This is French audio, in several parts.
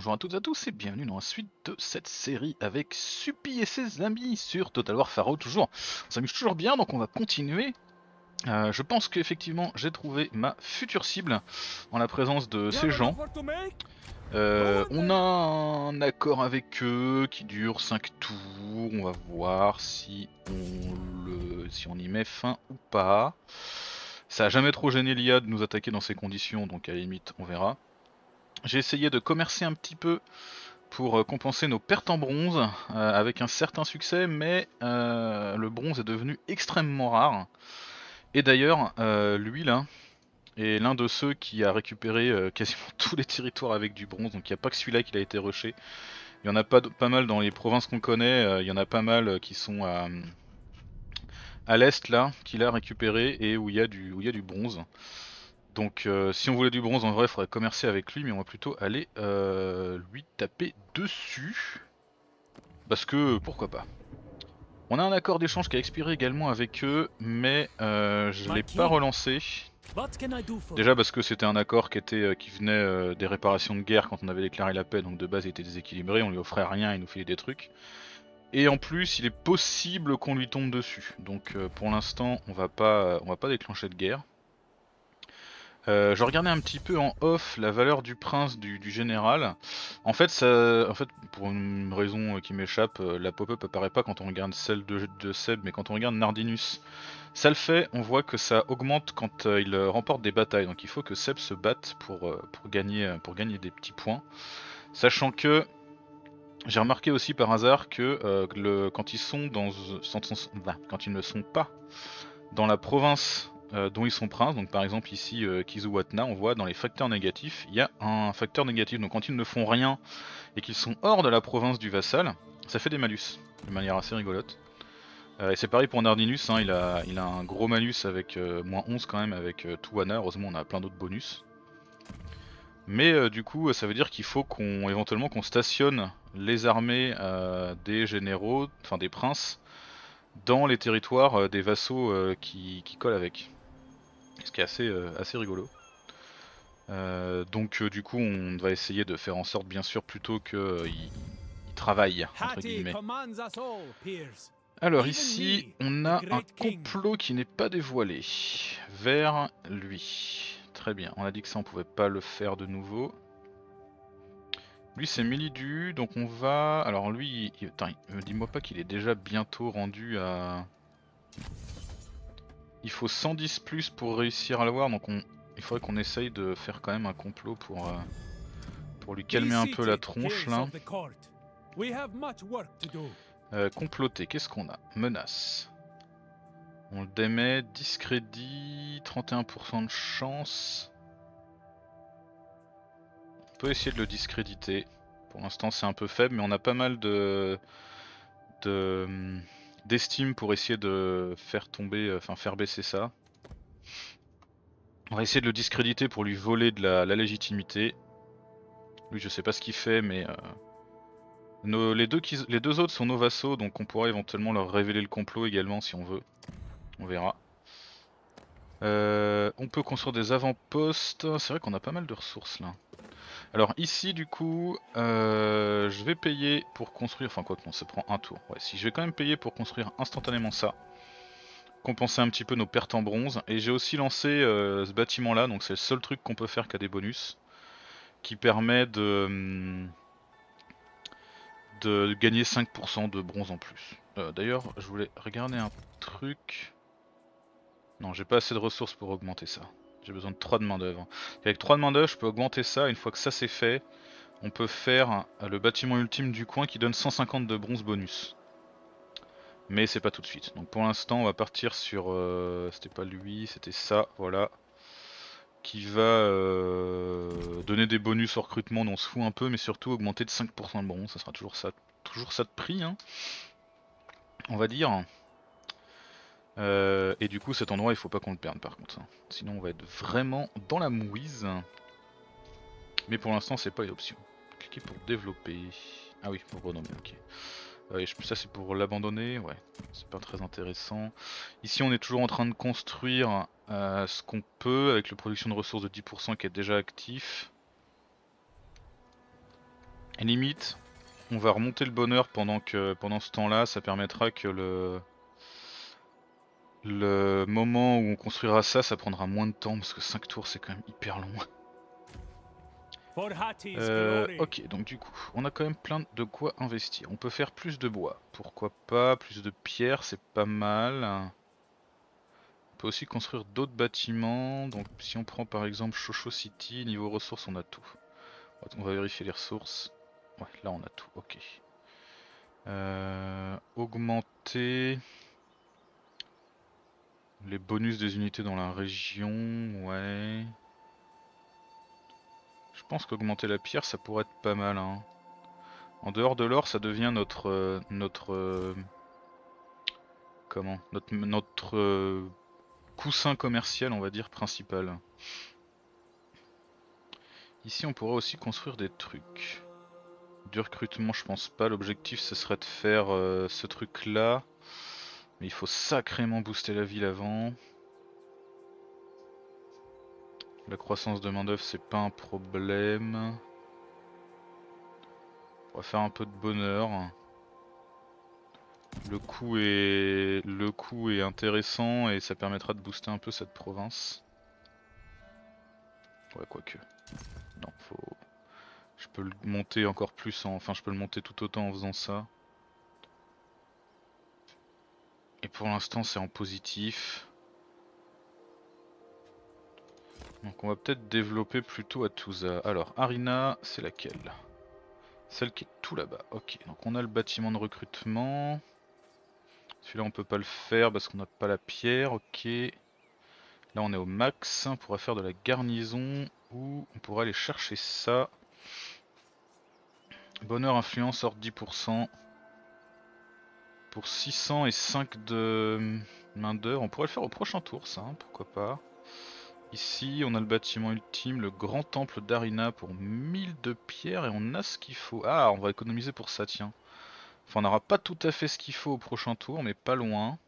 bonjour à toutes et à tous et bienvenue dans la suite de cette série avec Suppi et ses amis sur Total War Pharaoh toujours. On s'amuse toujours bien donc on va continuer. Euh, je pense qu'effectivement j'ai trouvé ma future cible en la présence de ces gens. Euh, on a un accord avec eux qui dure 5 tours, on va voir si on, le, si on y met fin ou pas. Ça a jamais trop gêné l'IA de nous attaquer dans ces conditions donc à la limite on verra. J'ai essayé de commercer un petit peu pour euh, compenser nos pertes en bronze euh, avec un certain succès, mais euh, le bronze est devenu extrêmement rare. Et d'ailleurs, lui là est l'un de ceux qui a récupéré quasiment tous les territoires avec du bronze, donc il n'y a pas que celui-là qui a été rushé. Il y en a pas, mal dans les provinces qu'on connaît, il y en a pas mal qui sont à, à l'est là, qu'il a récupéré et où il y a du bronze. Donc euh, si on voulait du bronze en vrai il faudrait commercer avec lui mais on va plutôt aller euh, lui taper dessus. Parce que pourquoi pas. On a un accord d'échange qui a expiré également avec eux mais euh, je l'ai pas relancé. Déjà parce que c'était un accord qui était qui venait des réparations de guerre quand on avait déclaré la paix donc de base il était déséquilibré, on lui offrait rien, il nous filait des trucs. Et en plus il est possible qu'on lui tombe dessus. Donc pour l'instant on va pas on va pas déclencher de guerre. Euh, je regardais un petit peu en off la valeur du prince du, général. En fait, en fait, pour une raison qui m'échappe, euh, la pop-up apparaît pas quand on regarde celle de, Seb, mais quand on regarde Nardinus. Ça le fait, on voit que ça augmente quand euh, il remporte des batailles. Donc il faut que Seb se batte pour, pour, gagner, pour gagner des petits points. Sachant que j'ai remarqué aussi par hasard que quand ils sont dans, quand ils ne sont pas dans la province dont ils sont princes. Donc par exemple ici euh, Kizuwatna, on voit dans les facteurs négatifs, il y a un facteur négatif. Donc quand ils ne font rien et qu'ils sont hors de la province du vassal, ça fait des malus de manière assez rigolote. Euh, et c'est pareil pour Nardinus, hein, il, a, un gros malus avec moins 11 quand même avec Tuana, heureusement on a plein d'autres bonus. Mais du coup ça veut dire qu'il faut qu'on éventuellement qu'on stationne les armées des généraux, enfin des princes, dans les territoires des vassaux qui collent avec ce qui est assez, euh, assez rigolo. Euh, donc euh, du coup on va essayer de faire en sorte bien sûr plutôt qu'il travaille entre guillemets. Alors ici on a un complot qui n'est pas dévoilé vers lui. Très bien, on a dit que ça on pouvait pas le faire de nouveau. Lui c'est Milidu, donc on va... Alors lui, dis-moi pas qu'il est déjà bientôt rendu à... Il faut 110 plus pour réussir à l'avoir, donc on... il faudrait qu'on essaye de faire quand même un complot pour, euh, pour lui calmer un peu la tronche là. Euh, comploter, qu'est-ce qu'on a? Menace. On le démet, discrédit, 31% de chance. On peut essayer de le discréditer. Pour l'instant c'est un peu faible, mais on a pas mal de... de d'estime pour essayer de faire tomber, euh, enfin faire baisser ça. On va essayer de le discréditer pour lui voler de la, légitimité. Lui je sais pas ce qu'il fait mais euh, les, deux autres sont nos vassaux donc on pourra éventuellement leur révéler le complot également si on veut. On verra. Euh, on peut construire des avant-postes. C'est vrai qu'on a pas mal de ressources là. Alors ici du coup, euh, je vais payer pour construire, enfin quoi que non, ça prend un tour. Ouais, si je vais quand même payer pour construire instantanément ça, compenser un petit peu nos pertes en bronze. Et j'ai aussi lancé euh, ce bâtiment là, donc c'est le seul truc qu'on peut faire qui a des bonus, qui permet de, hum, gagner 5% de bronze en plus. Euh, d'ailleurs, je voulais regarder un truc. Non, j'ai pas assez de ressources pour augmenter ça. J'ai besoin de 3 de main d'œuvre. Avec 3 de main d'œuvre, je peux augmenter ça. Une fois que ça c'est fait, on peut faire le bâtiment ultime du coin qui donne 150 de bronze bonus. Mais c'est pas tout de suite. Donc pour l'instant, on va partir sur. Euh, c'était pas lui, c'était ça, voilà. Qui va euh, donner des bonus au recrutement, dont on se fout un peu, mais surtout augmenter de 5% de bronze. Ça sera toujours ça, toujours ça de prix, hein. On va dire. Euh, et du coup cet endroit il faut pas qu'on le perde par contre. Sinon on va être vraiment dans la mouise. Mais pour l'instant c'est pas une option. Cliquez pour développer? Ah oui, pour renommer, ok. Euh, ça c'est pour l'abandonner, ouais, c'est pas très intéressant. Ici on est toujours en train de construire euh, ce qu'on peut avec la production de ressources de 10% qui est déjà actif. limite, on va remonter le bonheur pendant que pendant ce temps-là, ça permettra que le le moment où on construira ça, ça prendra moins de temps parce que 5 tours c'est quand même hyper long. Euh, ok, donc du coup, on a quand même plein de quoi investir. On peut faire plus de bois, pourquoi pas, plus de pierres, c'est pas mal. On peut aussi construire d'autres bâtiments, donc si on prend par exemple Shosho City, niveau ressources on a tout. On va vérifier les ressources. Ouais, là on a tout, ok. Euh, augmenter les bonus des unités dans la région, ouais. Je pense qu'augmenter la pierre ça pourrait être pas mal. Hein. En dehors de l'or ça devient notre... Euh, notre euh, comment Notre, euh, coussin commercial on va dire principal. Ici on pourrait aussi construire des trucs. Du recrutement je pense pas, l'objectif ce serait de faire ce truc là. Mais il faut sacrément booster la ville avant. La croissance de main d'œuvre c'est pas un problème. On va faire un peu de bonheur. Le coût est le est intéressant et ça permettra de booster un peu cette province. Ouais quoique. Non faut. Je peux le monter encore plus en. Enfin je peux le monter tout autant en faisant ça. Et pour l'instant c'est en positif. Donc on va peut-être développer plutôt à Touza. Alors Arina c'est laquelle? Celle qui est tout là-bas. Ok donc on a le bâtiment de recrutement. Celui-là on peut pas le faire parce qu'on n'a pas la pierre. Ok. Là on est au max. On pourrait faire de la garnison ou on pourrait aller chercher ça. Bonheur influence hors 10%. Pour 600 et 5 de main d'œuvre, on pourrait le faire au prochain tour ça, hein, pourquoi pas. Ici on a le bâtiment ultime, le grand temple d'Arina pour 1000 de pierre et on a ce qu'il faut. Ah on va économiser pour ça tiens. Enfin on n'aura pas tout à fait ce qu'il faut au prochain tour mais pas loin.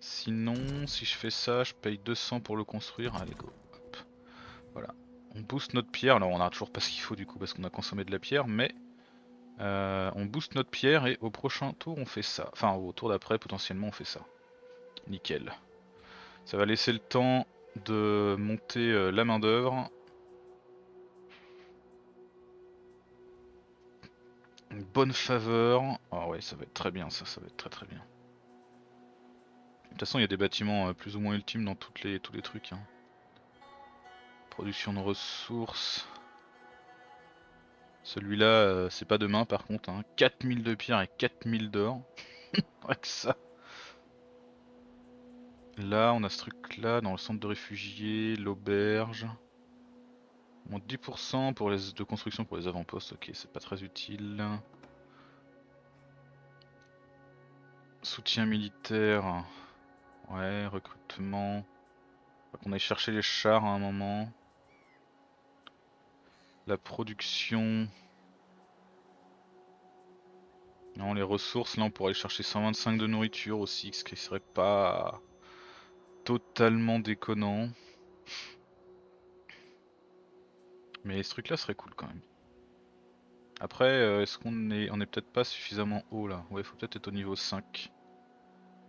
Sinon si je fais ça je paye 200 pour le construire. Allez go. Voilà. On booste notre pierre, alors on a toujours pas ce qu'il faut du coup parce qu'on a consommé de la pierre mais... Euh, on booste notre pierre et au prochain tour on fait ça. Enfin au tour d'après potentiellement on fait ça. Nickel. Ça va laisser le temps de monter euh, la main d'œuvre. Bonne faveur. Ah ouais ça va être très bien ça, ça va être très très bien. De toute façon il y a des bâtiments euh, plus ou moins ultimes dans toutes les, tous les trucs. Hein. Production de ressources. Celui-là, euh, c'est pas demain par contre. Hein. 4000 de pierre et 4000 d'or. Avec ça. Là, on a ce truc là dans le centre de réfugiés, l'auberge. Bon, 10% pour les, de construction pour les avant-postes, ok, c'est pas très utile. Soutien militaire. Ouais, recrutement. Faut qu'on aille chercher les chars à un moment. La production. Non, les ressources, là on pourrait chercher 125 de nourriture aussi, ce qui serait pas totalement déconnant. Mais ce truc là serait cool quand même. Après, euh, est-ce qu'on est, on est peut-être pas suffisamment haut là? Ouais, faut peut-être être au niveau 5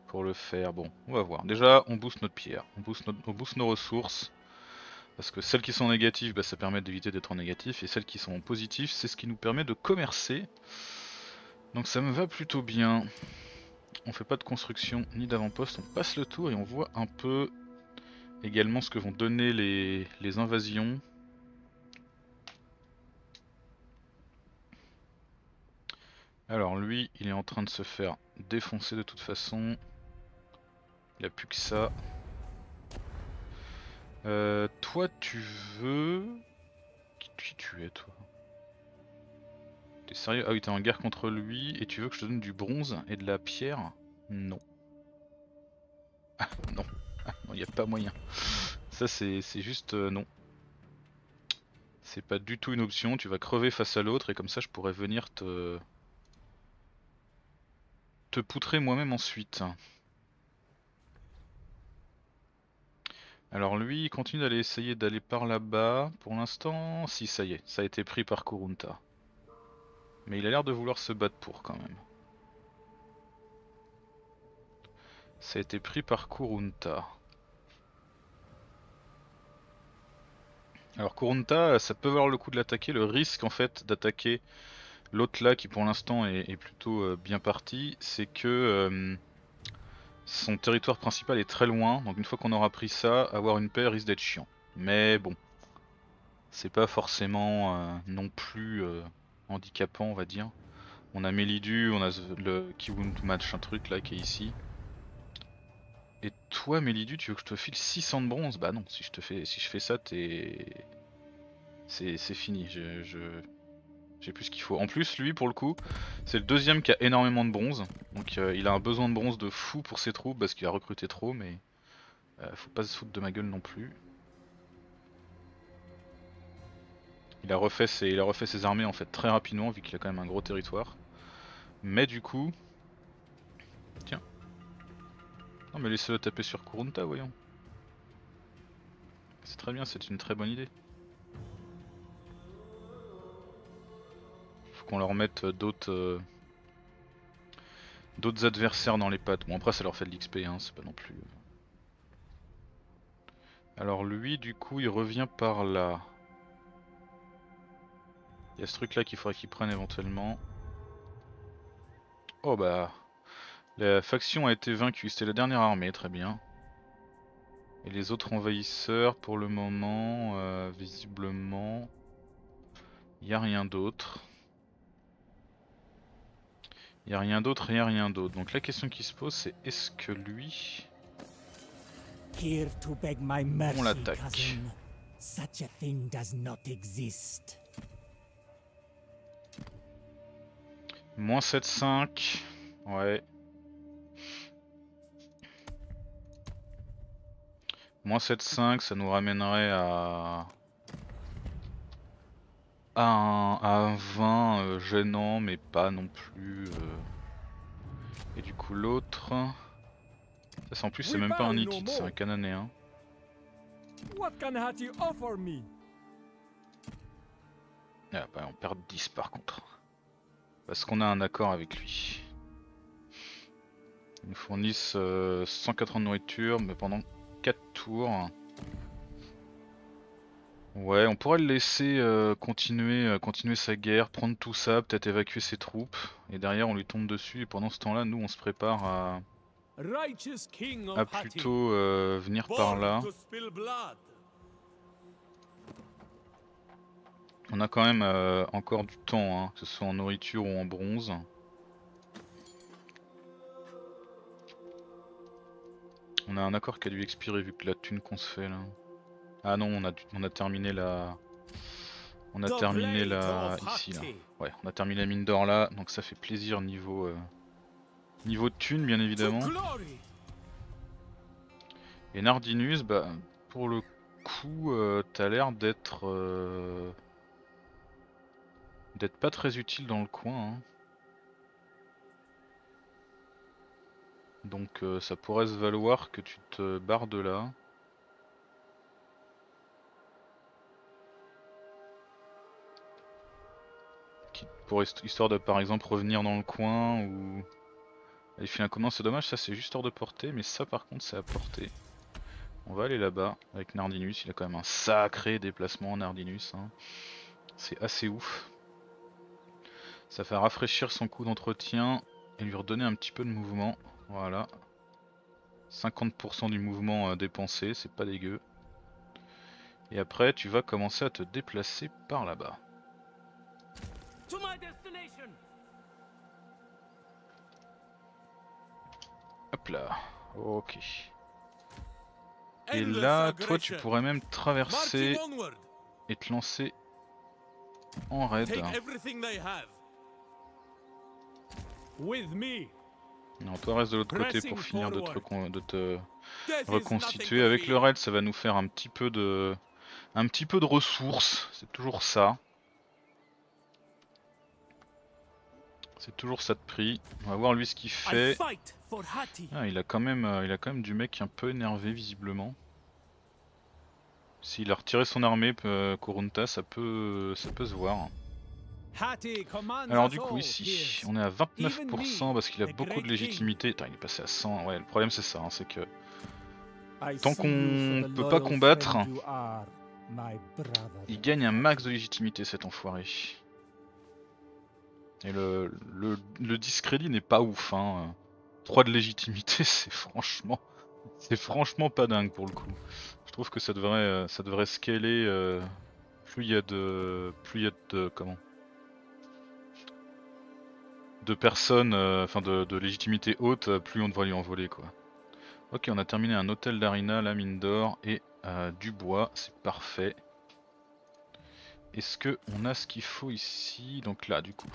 pour le faire. Bon, on va voir. Déjà, on booste notre pierre, on booste, on booste nos ressources. Parce que celles qui sont négatives, bah, ça permet d'éviter d'être en négatif, et celles qui sont positif, c'est ce qui nous permet de commercer. Donc ça me va plutôt bien. On fait pas de construction ni d'avant-poste, on passe le tour et on voit un peu également ce que vont donner les, les invasions. Alors lui, il est en train de se faire défoncer de toute façon. Il a plus que ça. Euh, toi, tu veux... Qui tu es, toi T'es sérieux Ah oui, t'es en guerre contre lui et tu veux que je te donne du bronze et de la pierre Non. Ah, non. Ah, non, y a pas moyen. Ça, c'est juste euh, non. C'est pas du tout une option, tu vas crever face à l'autre et comme ça je pourrais venir te... te poutrer moi-même ensuite. Alors lui, il continue d'aller essayer d'aller par là-bas. Pour l'instant, si ça y est, ça a été pris par Kurunta. Mais il a l'air de vouloir se battre pour quand même. Ça a été pris par Kurunta. Alors Kurunta, ça peut valoir le coup de l'attaquer. Le risque en fait d'attaquer l'autre là qui pour l'instant est, plutôt euh, bien parti, c'est que euh, son territoire principal est très loin. Donc une fois qu'on aura pris ça, avoir une paix risque d'être chiant. Mais bon, c'est pas forcément euh, non plus handicapant on va dire. On a Melidu, on a le Kiwun match un truc là qui est ici. Et toi, Mélidu, tu veux que je te file 600 de bronze? Bah non, si je te fais, si je fais ça, t'es, c'est fini. Je, j'ai plus ce qu'il faut. En plus, lui, pour le coup, c'est le deuxième qui a énormément de bronze. Donc, euh, il a un besoin de bronze de fou pour ses troupes parce qu'il a recruté trop, mais euh, faut pas se foutre de ma gueule non plus. Il a refait ses, il a refait ses armées en fait très rapidement vu qu'il a quand même un gros territoire. Mais du coup, non mais laissez-le taper sur Kurunta, voyons. C'est très bien, c'est une très bonne idée. Qu'on leur mette d'autres euh, d'autres adversaires dans les pattes. Bon après ça leur fait de l'XP, hein, c'est pas non plus... Euh. Alors lui du coup il revient par là. Il y a ce truc là qu'il faudrait qu'il prenne éventuellement. Oh bah la faction a été vaincue, c'était la dernière armée, très bien. Et les autres envahisseurs, pour le moment, euh, visiblement, il n'y a rien d'autre. Il n'y a rien d'autre, il n'y a rien d'autre. Donc la question qui se pose, c'est est-ce que lui... On l'attaque. Moins 7-5. Ouais. Moins 7,5, ça nous ramènerait à... À un, 20 euh, gênant, mais pas non plus... Euh. Et du coup l'autre... Ça en plus c'est même pas un Hittite, c'est un Cananéen. Ah bah on perd 10 par contre. Parce qu'on a un accord avec lui. Ils nous fournissent 180 de nourriture, mais pendant 4 tours. Ouais, on pourrait le laisser euh, continuer, euh, continuer sa guerre, prendre tout ça, peut-être évacuer ses troupes, et derrière on lui tombe dessus, et pendant ce temps-là, nous on se prépare à, à plutôt euh, venir par là. On a quand même encore du temps, hein, que ce soit en nourriture ou en bronze. On a un accord qui a dû expirer vu que la thune qu'on se fait là. Ah non, on a, on a terminé la... On a terminé la... ici là. Ouais, on a terminé la mine d'or là, donc ça fait plaisir niveau... Euh, niveau de thune bien évidemment. Et Nardinus, bah pour le coup, euh, t'as l'air d'être... Euh, d'être pas très utile dans le coin. Hein. Donc ça pourrait se valoir que tu te barres de là. Histoire de par exemple revenir dans le coin ou... Allez filer un commun c'est dommage ça c'est juste hors de portée mais ça par contre c'est à portée. On va aller là-bas avec Nardinus, il a quand même un sacré déplacement Nardinus. Hein. C'est assez ouf. Ça fait rafraîchir son coup d'entretien et lui redonner un petit peu de mouvement. Voilà. 50% du mouvement euh, dépensé, c'est pas dégueu. Et après, tu vas commencer à te déplacer par là-bas. Hop là, ok. Et là, toi, tu pourrais même traverser et te lancer en raid. Non, toi reste de l'autre côté pour finir de te, reconstituer. Avec le raid, ça va nous faire un petit peu de, un petit peu de ressources. C'est toujours ça. C'est toujours ça de prix. On va voir lui ce qu'il fait. Ah, il a quand même, euh, il a quand même du mec un peu énervé visiblement. S'il a retiré son armée, euh, Kurunta, ça peut, ça peut se voir. Alors du coup ici, on est à 29% parce qu'il a beaucoup de légitimité. Attends, il est passé à 100. Ouais, le problème c'est ça, hein, c'est que tant qu'on peut pas combattre, il gagne un max de légitimité cet enfoiré. Et le, discrédit n'est pas ouf. Hein. 3 de légitimité, c'est franchement, c'est franchement pas dingue pour le coup. Je trouve que ça devrait, euh, ça devrait scaler. Euh, plus il y a de, plus il y a de, comment? De personnes, euh, enfin de, légitimité haute, plus on devrait lui envoler quoi. Ok, on a terminé un hôtel d'Arina, la mine d'or et du bois, c'est parfait. Est-ce que on a ce qu'il faut ici? Donc là, du coup,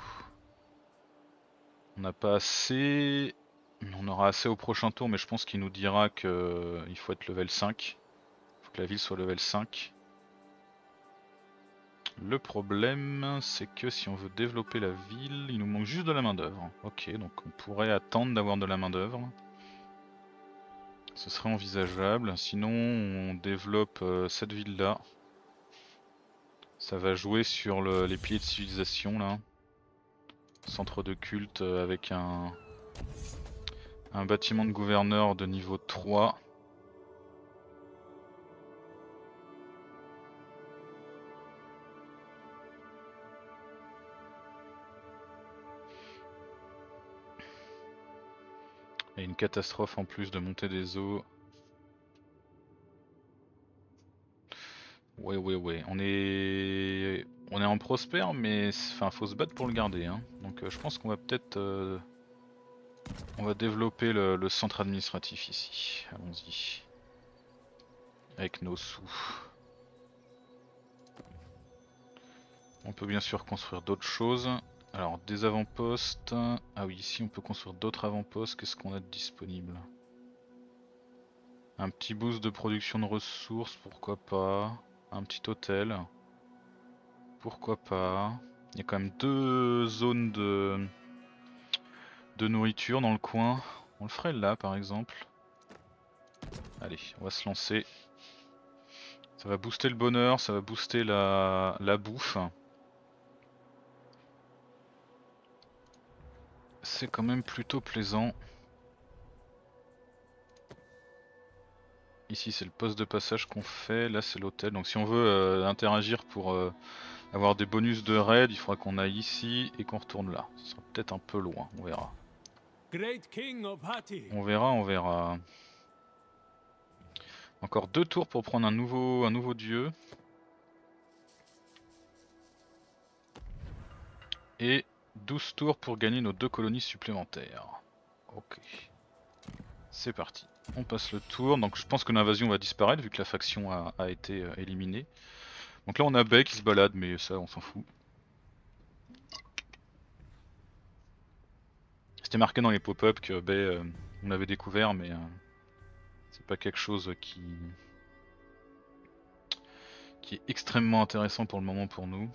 on n'a pas assez. On aura assez au prochain tour, mais je pense qu'il nous dira qu'il faut être level 5. Il faut que la ville soit level 5. Le problème, c'est que si on veut développer la ville, il nous manque juste de la main d'œuvre. Ok, donc on pourrait attendre d'avoir de la main d'œuvre. Ce serait envisageable. Sinon, on développe euh, cette ville-là. Ça va jouer sur les piliers de civilisation là. Centre de culte euh, avec un, un bâtiment de gouverneur de niveau 3. Et une catastrophe en plus de monter des eaux. Ouais ouais ouais, on est on est en prospère mais enfin faut se battre pour le garder hein. Donc euh, je pense qu'on va peut-être euh, on va développer le, centre administratif ici. Allons-y. Avec nos sous. On peut bien sûr construire d'autres choses. Alors des avant-postes. Ah oui, ici on peut construire d'autres avant-postes. Qu'est-ce qu'on a de disponible Un petit boost de production de ressources, pourquoi pas. Un petit hôtel. Pourquoi pas. Il y a quand même deux zones de, de nourriture dans le coin. On le ferait là par exemple. Allez, on va se lancer. Ça va booster le bonheur, ça va booster la, la bouffe. c'est quand même plutôt plaisant. Ici c'est le poste de passage qu'on fait, là c'est l'hôtel. Donc si on veut euh, interagir pour euh, avoir des bonus de raid, il faudra qu'on aille ici et qu'on retourne là. Ce sera peut-être un peu loin, on verra. On verra, on verra. Encore deux tours pour prendre un nouveau, un nouveau dieu. Et 12 tours pour gagner nos deux colonies supplémentaires. Ok. C'est parti. On passe le tour. Donc je pense que l'invasion va disparaître vu que la faction a, été euh, éliminée. Donc là on a Bay qui se balade mais ça on s'en fout. C'était marqué dans les pop-up que Bay euh, on avait découvert mais euh, c'est pas quelque chose qui qui est extrêmement intéressant pour le moment pour nous.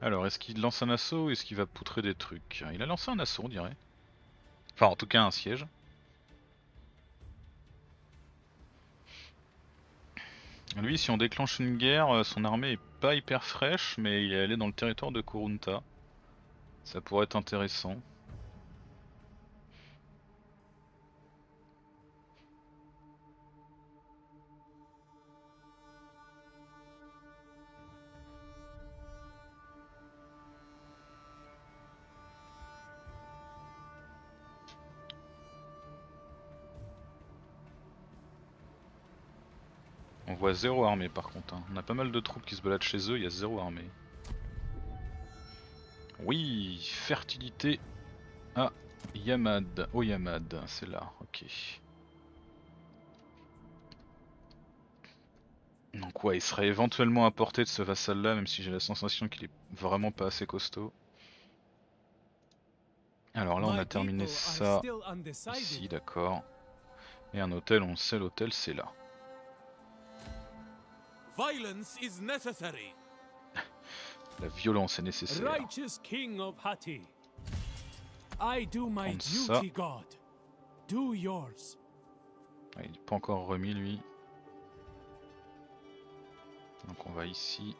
Alors, est-ce qu'il lance un assaut ou est-ce qu'il va poutrer des trucs? Il a lancé un assaut, on dirait. Enfin, en tout cas, un siège. Lui, si on déclenche une guerre, euh, son armée est pas hyper fraîche, mais il est dans le territoire de Kurunta. Ça pourrait être intéressant. Voit zéro armée par contre. Hein. On a pas mal de troupes qui se baladent chez eux, il y a zéro armée. Oui, fertilité à Yamad. Oh Yamad, c'est là, ok. Donc ouais, il serait éventuellement à portée de ce vassal là, même si j'ai la sensation qu'il est vraiment pas assez costaud. Alors là on a terminé ça ici, d'accord. Et un hôtel, on sait l'hôtel c'est là. Violence is necessary. La violence est nécessaire. Righteous king of Hati. I do my duty, God. Do yours. il n'est pas encore remis lui. Donc on va ici.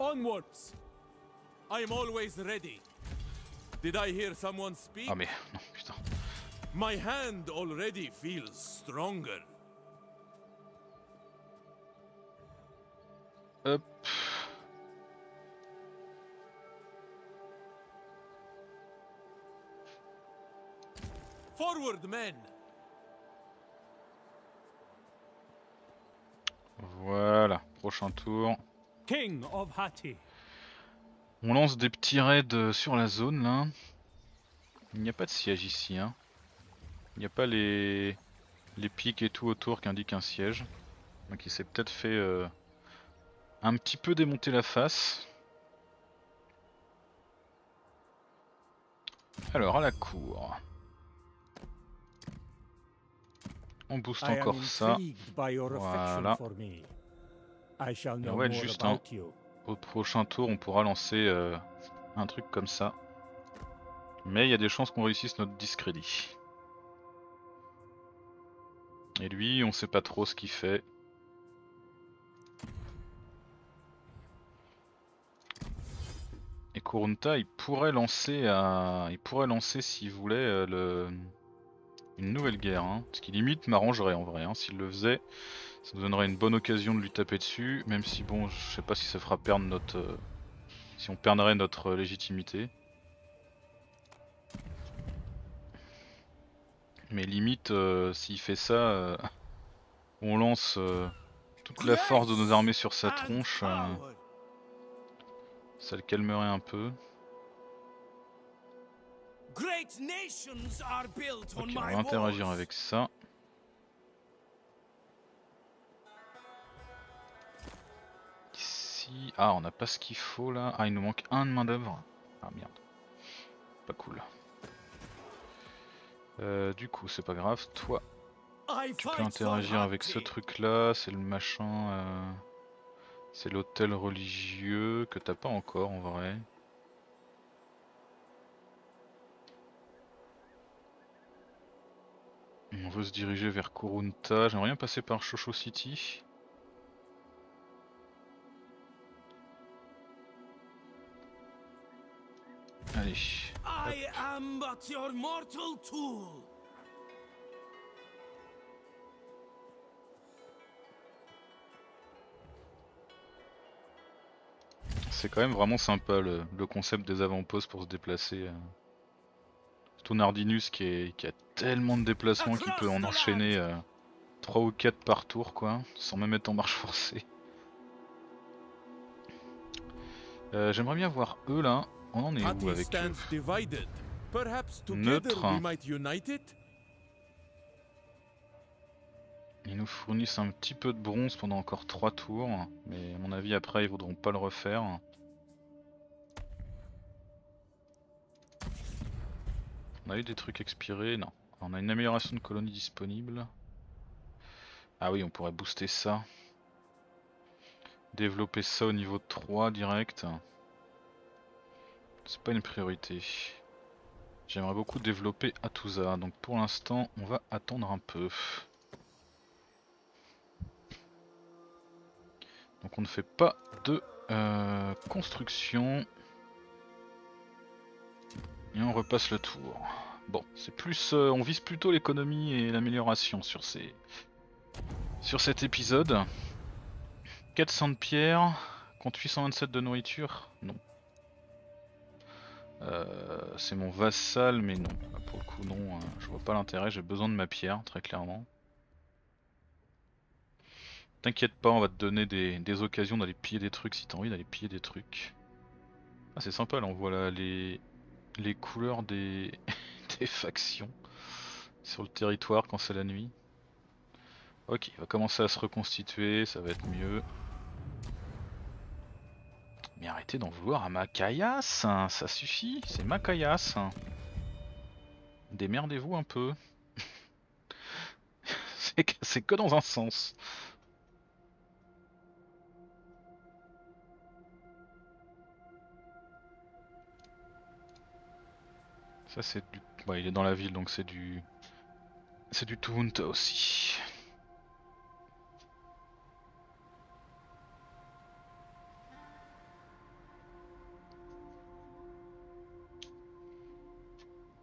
Onwards! I am always ready. Did I hear someone speak? Ah mais non putain. My hand already feels stronger. Hop. Forward, men! Voilà, prochain tour. King of Hatti. On lance des petits raids euh, sur la zone là. Il n'y a pas de siège ici. Hein. Il n'y a pas les... les pics et tout autour qui indiquent un siège. Donc il s'est peut-être fait euh, un petit peu démonter la face. Alors à la cour. On booste encore ça. Voilà. être more juste you. Au prochain tour, on pourra lancer euh, un truc comme ça. Mais il y a des chances qu'on réussisse notre discrédit. Et lui, on sait pas trop ce qu'il fait. Kurunta, il pourrait lancer, il pourrait lancer s'il voulait euh, une nouvelle guerre. hein. Ce qui limite m'arrangerait en vrai. hein. S'il le faisait, ça nous donnerait une bonne occasion de lui taper dessus. Même si bon, je sais pas si ça fera perdre notre, euh, si on perdrait notre euh, légitimité. Mais limite, s'il fait ça, on lance toute la force de nos armées sur sa tronche. Ça le calmerait un peu. Great nations are built on Ok, on va interagir avec ça. Ici. Ah, on n'a pas ce qu'il faut là. Ah, il nous manque un de main d'œuvre. Ah merde. Pas cool. Euh, du coup, c'est pas grave. Toi, tu peux interagir avec ce truc là. C'est le machin. euh, C'est l'hôtel religieux que t'as pas encore en vrai. On veut se diriger vers Kurunta. J'aimerais bien passer par Shosho City. Allez. I am but your mortal. C'est quand même vraiment sympa le, le concept des avant-postes pour se déplacer. euh. Surtout Nardinus qui, est, qui a tellement de déplacements qu'il peut en enchaîner 3 ou 4 par tour quoi, sans même être en marche forcée. Euh, J'aimerais bien voir eux là, on en est où avec eux? Neutre. Ils nous fournissent un petit peu de bronze pendant encore 3 tours, mais à mon avis après ils voudront pas le refaire. On a eu des trucs expirés, non. On a une amélioration de colonie disponible. Ah oui, on pourrait booster ça. Développer ça au niveau 3 direct. C'est pas une priorité. J'aimerais beaucoup développer Atusa, donc pour l'instant on va attendre un peu. Donc on ne fait pas de euh, construction. Et on repasse le tour. Bon, c'est plus, euh, on vise plutôt l'économie et l'amélioration sur ces, sur cet épisode. 400 de pierre contre 827 de nourriture, non. Euh, c'est mon vassal, mais non. Pour le coup, non. euh, je vois pas l'intérêt. J'ai besoin de ma pierre, très clairement. T'inquiète pas, on va te donner des, des occasions d'aller piller des trucs si t'as envie d'aller piller des trucs. Ah, c'est sympa, là on voit là les, les couleurs des, des factions sur le territoire quand c'est la nuit. Ok, il va commencer à se reconstituer, ça va être mieux. Mais arrêtez d'en vouloir à ma hein, ça suffit, c'est ma caillasse. Démerdez-vous un peu. c'est que- c'est que dans un sens. Ça c'est du... Ouais, il est dans la ville donc c'est du... C'est du Taunt aussi.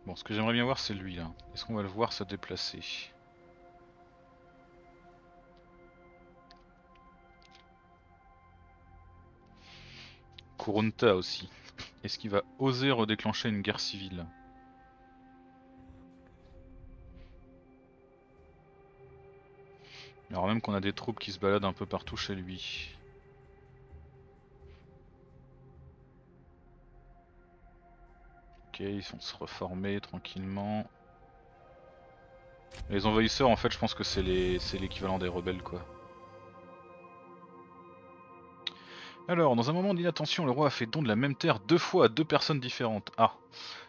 Bon, ce que j'aimerais bien voir, c'est lui là. Est-ce qu'on va le voir se déplacer? Kurunta aussi. Est-ce qu'il va oser redéclencher une guerre civile? Alors même qu'on a des troupes qui se baladent un peu partout chez lui. Ok, ils vont se reformer tranquillement. Les envahisseurs en fait je pense que c'est l'équivalent des rebelles quoi. Alors, dans un moment d'inattention, le roi a fait don de la même terre deux fois à deux personnes différentes. Ah,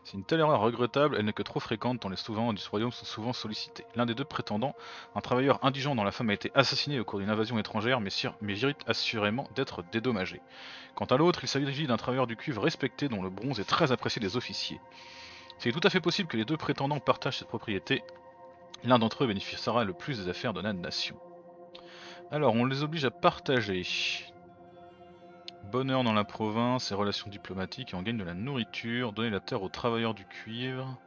c'est une telle erreur regrettable, elle n'est que trop fréquente tant les souverains du royaume sont souvent sollicités. L'un des deux prétendants, un travailleur indigent dont la femme a été assassinée au cours d'une invasion étrangère, mais, mérite assurément d'être dédommagé. Quant à l'autre, il s'agit d'un travailleur du cuivre respecté dont le bronze est très apprécié des officiers. C'est tout à fait possible que les deux prétendants partagent cette propriété. L'un d'entre eux bénéficiera le plus des affaires de la nation. Alors, on les oblige à partager. Bonheur dans la province et relations diplomatiques et on gagne de la nourriture. Donner la terre aux travailleurs du cuivre.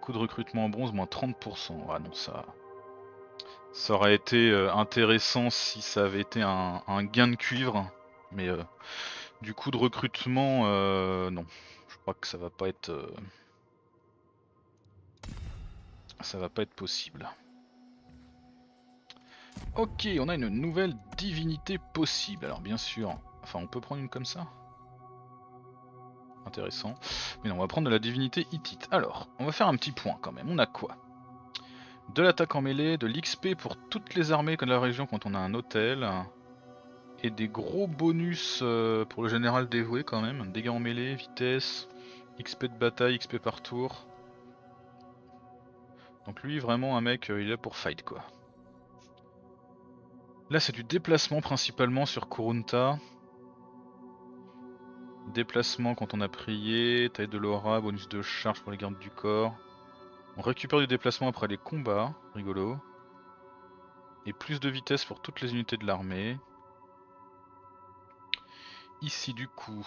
Coût de recrutement en bronze, moins 30%. Ah non, ça. Aurait été euh, intéressant si ça avait été un, gain de cuivre. Mais euh, du coup de recrutement, euh, non. Je crois que ça va pas être. Ça va pas être possible. Ok, on a une nouvelle divinité possible. Alors bien sûr, enfin on peut prendre une comme ça Intéressant. Mais non, on va prendre de la divinité hittite. Alors, on va faire un petit point quand même. On a quoi? De l'attaque en mêlée, de l'XP pour toutes les armées de la région quand on a un hôtel. Et des gros bonus euh, pour le général dévoué quand même. Dégâts en mêlée, vitesse, XP de bataille, XP par tour. Donc lui vraiment un mec, euh, il est là pour fight quoi. Là c'est du déplacement principalement sur Kurunta. Déplacement quand on a prié, taille de l'aura, bonus de charge pour les gardes du corps. On récupère du déplacement après les combats, rigolo. Et plus de vitesse pour toutes les unités de l'armée. Ici du coup,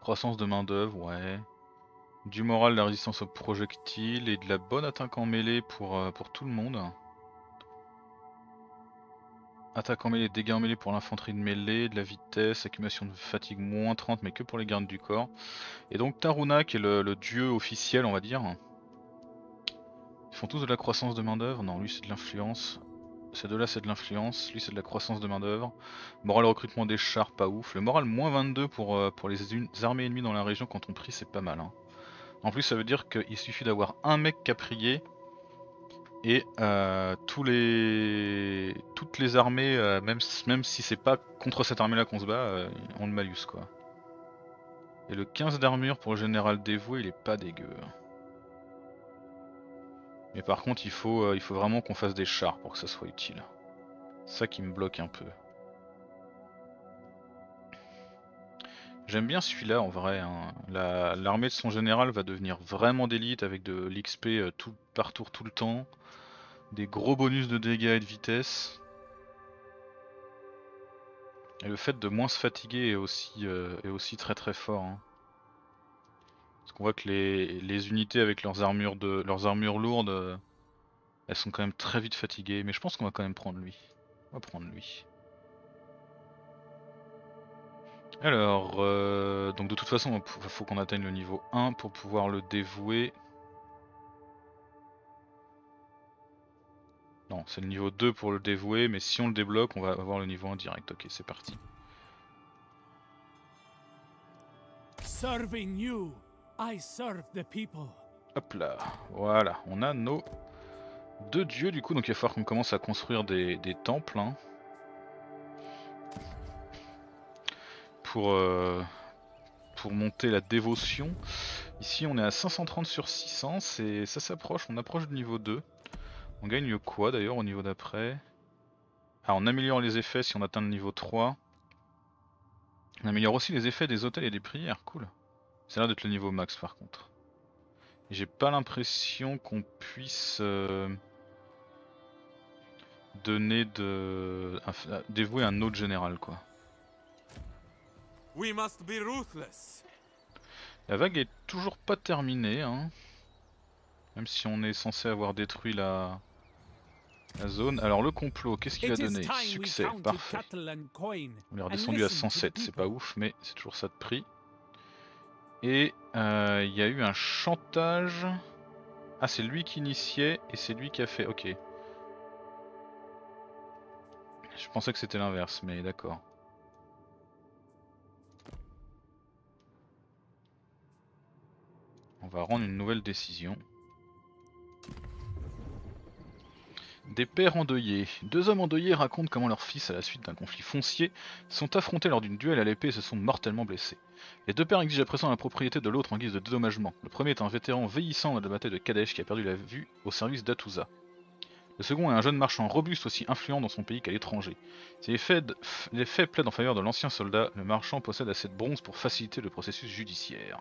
croissance de main d'œuvre, ouais. Du moral, la résistance aux projectiles et de la bonne attaque en mêlée pour, euh, pour tout le monde. Attaque en mêlée, dégâts en mêlée pour l'infanterie de mêlée, de la vitesse, accumulation de fatigue moins 30 mais que pour les gardes du corps. Et donc Taruna qui est le, dieu officiel on va dire. Ils font tous de la croissance de main d'œuvre. Non lui c'est de l'influence. Ces deux là c'est de l'influence, lui c'est de la croissance de main d'œuvre. Moral recrutement des chars pas ouf. Le moral moins 22 pour, euh, pour les armées ennemies dans la région quand on prie c'est pas mal. Hein. En plus ça veut dire qu'il suffit d'avoir un mec qui a prié et euh, tous les... toutes les armées, euh, même, si c'est pas contre cette armée là qu'on se bat, euh, ont le malus quoi. Et le 15 d'armure pour le général dévoué, il est pas dégueu. Mais par contre, il faut, il faut vraiment qu'on fasse des chars pour que ça soit utile. Ça qui me bloque un peu. J'aime bien celui-là en vrai. Hein. L'armée de son général va devenir vraiment d'élite avec de l'XP tout par tour tout le temps. Des gros bonus de dégâts et de vitesse. Et le fait de moins se fatiguer est aussi, euh, très très fort. Hein. Parce qu'on voit que les, unités avec leurs armures, de, leurs armures lourdes, euh, elles sont quand même très vite fatiguées. Mais je pense qu'on va quand même prendre lui. On va prendre lui. Alors, euh, donc de toute façon, il faut qu'on atteigne le niveau 1 pour pouvoir le dévouer. Non, c'est le niveau 2 pour le dévouer, mais si on le débloque, on va avoir le niveau 1 direct. Ok, c'est parti. Serving you, I serve the people. Hop là, voilà, on a nos deux dieux du coup, donc il va falloir qu'on commence à construire des, temples. Hein. pour, euh, pour monter la dévotion. Ici on est à 530 sur 600, ça s'approche, on approche du niveau 2. On gagne quoi d'ailleurs au niveau d'après? Ah, on améliore les effets si on atteint le niveau 3. On améliore aussi les effets des hôtels et des prières, cool. C'est l'air d'être le niveau max par contre. J'ai pas l'impression qu'on puisse euh, donner de. dévouer un autre général quoi. We must be ruthless. La vague est toujours pas terminée hein. Même si on est censé avoir détruit la, la zone. Alors le complot, qu'est-ce qu'il a donné Succès, parfait. On est redescendu à listen to the 107, c'est pas ouf, mais c'est toujours ça de prix. Et euh, il y a eu un chantage. Ah, c'est lui qui initiait et c'est lui qui a fait. Ok. Je pensais que c'était l'inverse, mais d'accord. On va rendre une nouvelle décision. Des pères endeuillés. Deux hommes endeuillés racontent comment leurs fils, à la suite d'un conflit foncier, sont affrontés lors d'une duel à l'épée et se sont mortellement blessés. Les deux pères exigent à présent la propriété de l'autre en guise de dédommagement. Le premier est un vétéran vieillissant de la bataille de Kadesh qui a perdu la vue au service d'Atouza. Le second est un jeune marchand robuste aussi influent dans son pays qu'à l'étranger. Si les faits, les faits plaident en faveur de l'ancien soldat, le marchand possède assez de bronze pour faciliter le processus judiciaire.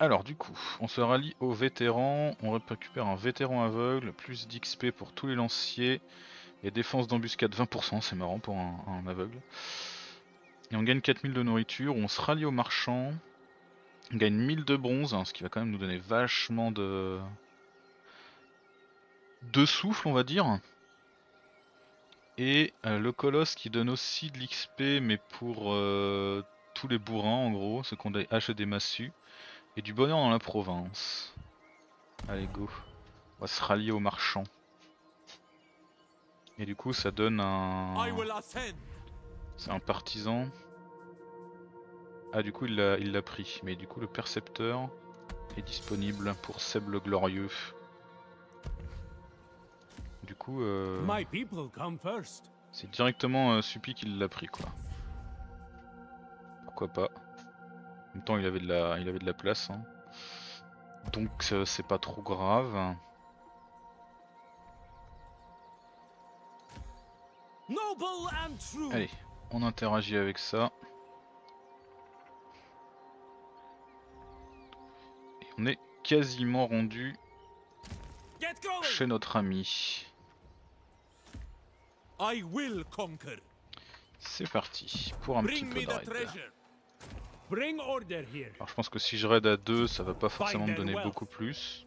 Alors du coup, on se rallie aux vétérans, on récupère un vétéran aveugle, plus d'XP pour tous les lanciers, et défense d'embuscade 20%, c'est marrant pour un, aveugle. Et on gagne 4000 de nourriture, on se rallie aux marchands, on gagne 1000 de bronze, hein, ce qui va quand même nous donner vachement de... de souffle on va dire. Et euh, le colosse qui donne aussi de l'XP mais pour euh, tous les bourrins en gros, ceux qui ont des haches et des massues. Et du bonheur dans la province. Allez go. On va se rallier aux marchands. Et du coup ça donne un... C'est un partisan. Ah du coup il l'a pris. Mais du coup le percepteur est disponible pour Seb le Glorieux. Du coup euh, My people come first. c'est directement euh, Suppi qui l'a pris quoi. Pourquoi pas. En même temps il avait de la, il avait de la place. hein. Donc euh, c'est pas trop grave. Allez, on interagit avec ça. Et on est quasiment rendu chez notre ami. C'est parti pour un petit peu de raid. Alors je pense que si je raid à 2 ça va pas forcément me donner beaucoup plus.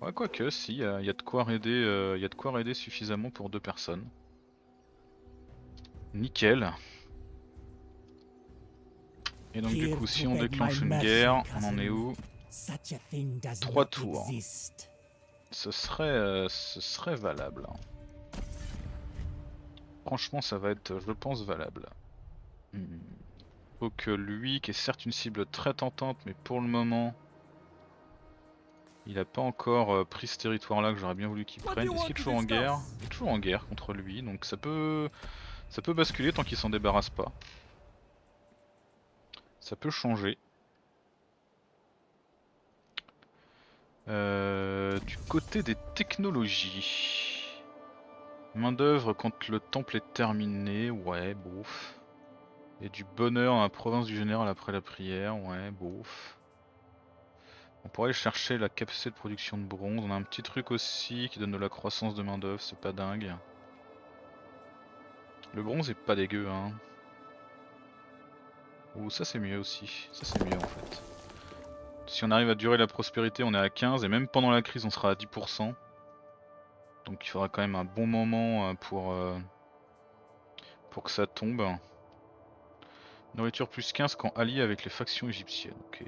Ouais quoique si, il y, a- y a de quoi raider, euh, y a de quoi raider suffisamment pour deux personnes. Nickel. Et donc du coup si on déclenche une guerre, on en est où? Such a thing does Trois tours. Ce serait, euh, ce serait valable. Franchement, ça va être, je pense, valable. Hmm. Que lui, qui est certes une cible très tentante, mais pour le moment, il a pas encore euh, pris ce territoire-là que j'aurais bien voulu qu'il prenne. Est-ce qu'il est toujours en guerre toujours en guerre contre lui, donc ça peut, ça peut basculer tant qu'il s'en débarrasse pas. Ça peut changer. Euh, du côté des technologies. Main d'œuvre quand le temple est terminé, ouais, bouf. Et du bonheur dans la province du général après la prière, ouais, bouf. On pourrait aller chercher la capacité de production de bronze. On a un petit truc aussi qui donne de la croissance de main d'œuvre, c'est pas dingue. Le bronze est pas dégueu, hein. Ou ça c'est mieux aussi. Ça c'est mieux en fait. Si on arrive à durer la prospérité, on est à 15 et même pendant la crise, on sera à 10%. Donc il faudra quand même un bon moment euh, euh, pour que ça tombe. Nourriture plus 15 quand allié avec les factions égyptiennes. Ok.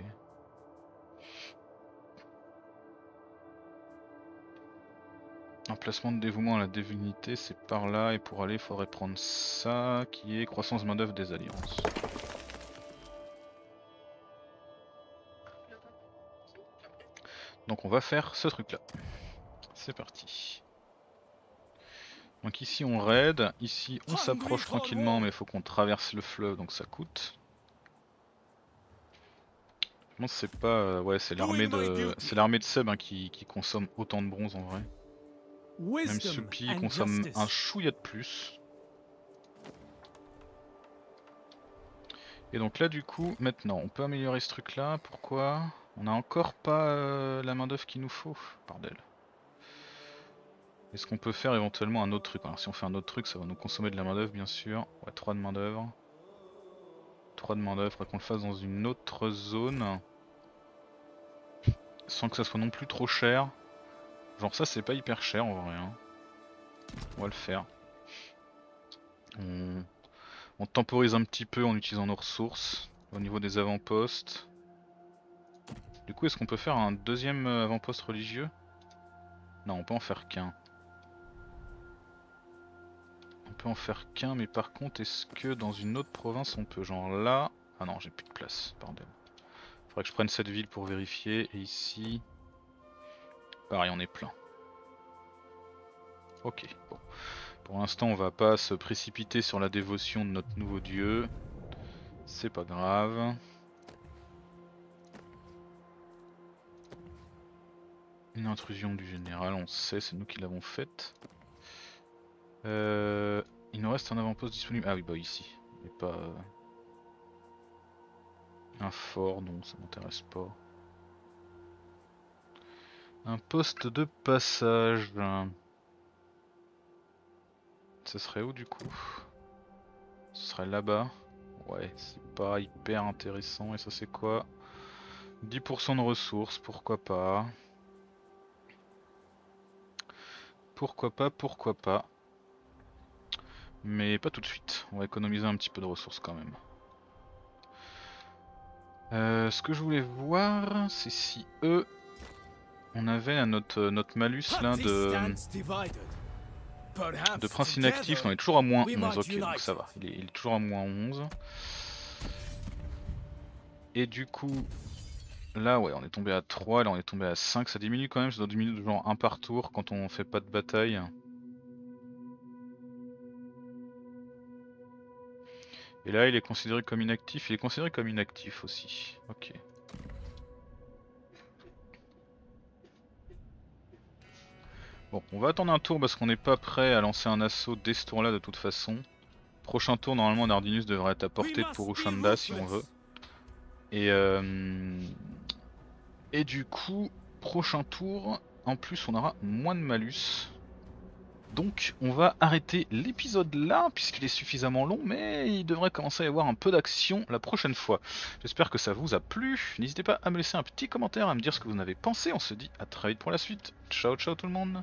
Un placement de dévouement à la divinité, c'est par là. Et pour aller, il faudrait prendre ça qui est croissance main d'œuvre des alliances. Donc on va faire ce truc là. C'est parti. Donc ici on raid, ici on s'approche tranquillement mais il faut qu'on traverse le fleuve donc ça coûte. Je pense que c'est pas... euh, ouais c'est l'armée de... C'est l'armée de Seb hein, qui, qui consomme autant de bronze en vrai. Même Supi consomme justice. un chouïa de plus. Et donc là du coup, maintenant, on peut améliorer ce truc là. Pourquoi? On a encore pas euh, la main d'œuvre qu'il nous faut. Bordel. Est-ce qu'on peut faire éventuellement un autre truc? Alors si on fait un autre truc, ça va nous consommer de la main d'œuvre bien sûr. Ouais, 3 de main d'œuvre. 3 de main d'œuvre, faudrait qu'on le fasse dans une autre zone. Sans que ça soit non plus trop cher. Genre ça c'est pas hyper cher en vrai. hein. On va le faire. On... on temporise un petit peu en utilisant nos ressources au niveau des avant-postes. Du coup est-ce qu'on peut faire un deuxième euh, avant-poste religieux? Non on peut en faire qu'un. En faire qu'un mais par contre est-ce que dans une autre province on peut genre là? Ah non j'ai plus de place, bordel. Faudrait que je prenne cette ville pour vérifier et ici... Pareil on est plein. Ok, bon. Pour l'instant on va pas se précipiter sur la dévotion de notre nouveau dieu. C'est pas grave. Une intrusion du général, on sait, c'est nous qui l'avons faite. Euh, il nous reste un avant-poste disponible. Ah oui, bah ici. Et pas. euh, Un fort, non, ça m'intéresse pas. Un poste de passage. Ce serait où du coup? Ce serait là-bas. Ouais, c'est pas hyper intéressant. Et ça c'est quoi? 10% de ressources, pourquoi pas? Pourquoi pas, pourquoi pas? Mais pas tout de suite. On va économiser un petit peu de ressources quand même. Euh, ce que je voulais voir, c'est si eux, on avait à notre, notre malus là de, de prince inactif. On est toujours à moins we 11. might Ok, donc ça va. Il est, il est toujours à moins 11. Et du coup, là ouais, on est tombé à 3, là on est tombé à 5. Ça diminue quand même, ça doit diminuer de genre 1 par tour quand on fait pas de bataille. Et là, il est considéré comme inactif. Il est considéré comme inactif aussi. Ok. Bon, on va attendre un tour parce qu'on n'est pas prêt à lancer un assaut dès ce tour-là de toute façon. Prochain tour, normalement, Nardinus devrait être à portée be Purushanda si on veut. Et, euh... et du coup, prochain tour, en plus, on aura moins de malus. Donc on va arrêter l'épisode là, puisqu'il est suffisamment long, mais il devrait commencer à y avoir un peu d'action la prochaine fois. J'espère que ça vous a plu. N'hésitez pas à me laisser un petit commentaire, à me dire ce que vous en avez pensé. On se dit à très vite pour la suite. Ciao ciao tout le monde